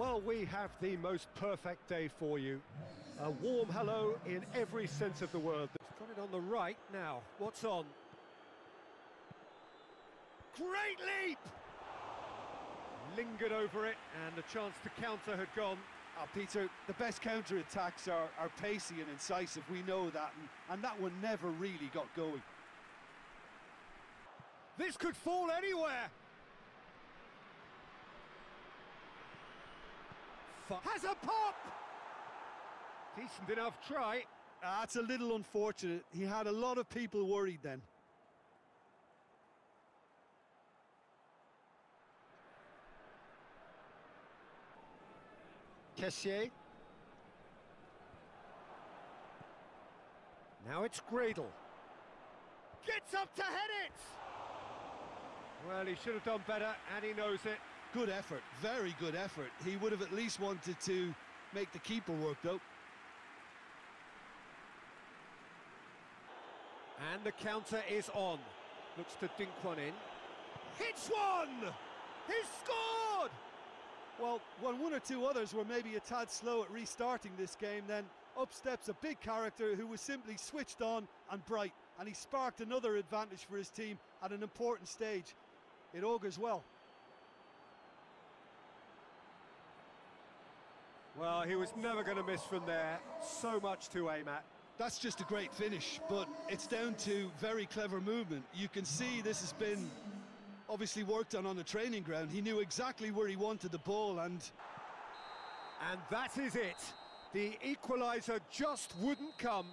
Well, we have the most perfect day for you. A warm hello in every sense of the word. It's got it on the right now. What's on? Great leap! Lingered over it, and the chance to counter had gone. Oh, Peter, the best counter-attacks are, are pacey and incisive, we know that, and, and that one never really got going. This could fall anywhere! Has a pop! Decent enough try. That's a little unfortunate. He had a lot of people worried then. Kessié. Now it's Gradel. Gets up to head it! Well, he should have done better, and he knows it. Good effort, very good effort. He would have at least wanted to make the keeper work, though. And the counter is on. Looks to dink one in. Hits one! He's scored! Well, when one or two others were maybe a tad slow at restarting this game, then up steps a big character who was simply switched on and bright, and he sparked another advantage for his team at an important stage. It augurs well. Well, he was never going to miss from there. So much to aim at. That's just a great finish, but it's down to very clever movement. You can see this has been obviously worked on on the training ground. He knew exactly where he wanted the ball and... And that is it. The equaliser just wouldn't come.